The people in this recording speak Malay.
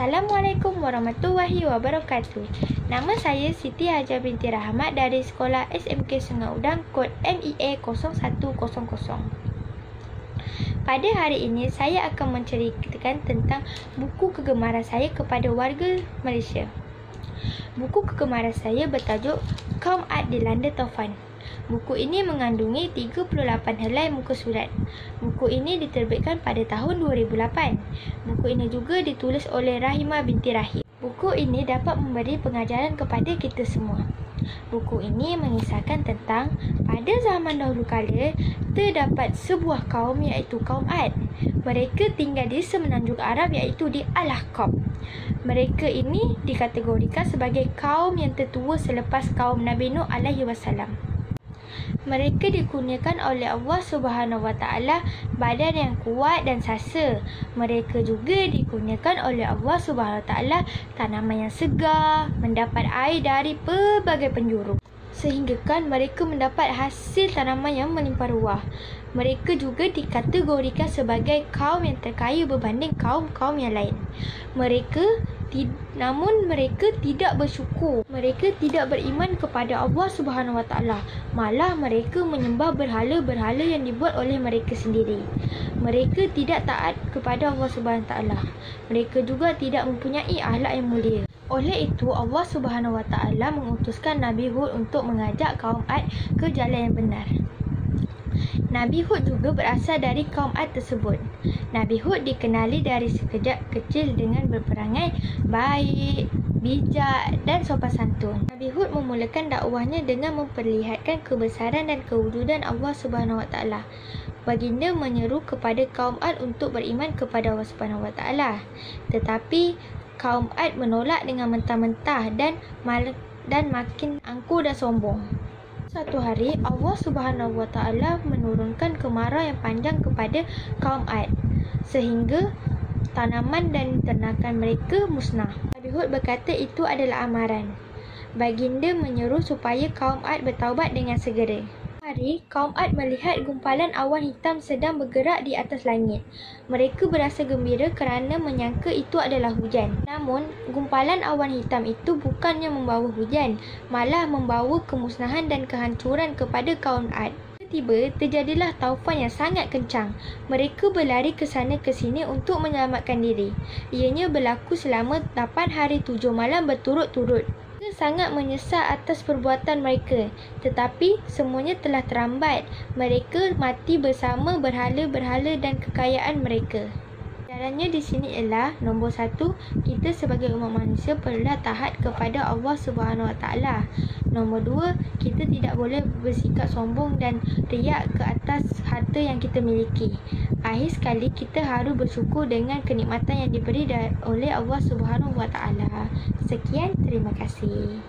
Assalamualaikum warahmatullahi wabarakatuh. Nama saya Siti Hajar binti Rahmat dari Sekolah SMK Sungai Udang kod MEA 0100. Pada hari ini saya akan menceritakan tentang buku kegemaran saya kepada warga Malaysia. Buku kegemaran saya bertajuk Kaum Ad Dilanda Taufan. Buku ini mengandungi 38 helai muka surat. Buku ini diterbitkan pada tahun 2008. Buku ini juga ditulis oleh Rahimah binti Rahim. Buku ini dapat memberi pengajaran kepada kita semua. Buku ini mengisahkan tentang pada zaman dahulu kala terdapat sebuah kaum iaitu kaum Ad. Mereka tinggal di semenanjung Arab iaitu di Al-Ahqab. Mereka ini dikategorikan sebagai kaum yang tertua selepas kaum Nabi Nuh alaihi wasallam. Mereka dikurniakan oleh Allah Subhanahu Wa Taala badan yang kuat dan sasa. Mereka juga dikurniakan oleh Allah Subhanahu Wa Taala tanaman yang segar, mendapat air dari pelbagai penjuru. Sehingga kan mereka mendapat hasil tanaman yang melimpah ruah. Mereka juga dikategorikan sebagai kaum yang terkaya berbanding kaum-kaum yang lain. Mereka namun mereka tidak bersyukur. Mereka tidak beriman kepada Allah Subhanahu Wa Taala. Malah mereka menyembah berhala-berhala yang dibuat oleh mereka sendiri. Mereka tidak taat kepada Allah Subhanahu Wa Taala. Mereka juga tidak mempunyai akhlak yang mulia. Oleh itu Allah Subhanahu Wa Taala mengutuskan Nabi Hud untuk mengajak kaum Ad ke jalan yang benar. Nabi Hud juga berasal dari kaum Ad tersebut. Nabi Hud dikenali dari sekejap kecil dengan berperangai baik, bijak dan sopan santun. Nabi Hud memulakan dakwahnya dengan memperlihatkan kebesaran dan kewujudan Allah Subhanahu Wa Taala. Baginda menyeru kepada kaum Ad untuk beriman kepada Allah Subhanahu Wa Taala. Tetapi kaum Ad menolak dengan mentah-mentah dan mal- dan makin angkuh dan sombong. Satu hari Allah Subhanahu Wa Taala menurunkan kemarau yang panjang kepada kaum Ad sehingga tanaman dan ternakan mereka musnah. Nabi Hud berkata itu adalah amaran. Baginda menyeru supaya kaum Ad bertaubat dengan segera. Hari, kaum Ad melihat gumpalan awan hitam sedang bergerak di atas langit. Mereka berasa gembira kerana menyangka itu adalah hujan. Namun, gumpalan awan hitam itu bukannya membawa hujan, malah membawa kemusnahan dan kehancuran kepada kaum Ad. Tiba-tiba, terjadilah taufan yang sangat kencang. Mereka berlari ke sana ke sini untuk menyelamatkan diri. Ianya berlaku selama 8 hari 7 malam berturut-turut. Sangat menyesal atas perbuatan mereka. Tetapi semuanya telah terambat. Mereka mati bersama berhala-berhala dan kekayaan mereka. Caranya di sini ialah nombor satu, kita sebagai umat manusia perlulah taat kepada Allah Subhanahu Wa Taala. Nombor dua, kita tidak boleh bersikap sombong dan riak ke atas harta yang kita miliki. Akhir sekali, kita harus bersyukur dengan kenikmatan yang diberi oleh Allah Subhanahu Wa Taala. Sekian, terima kasih.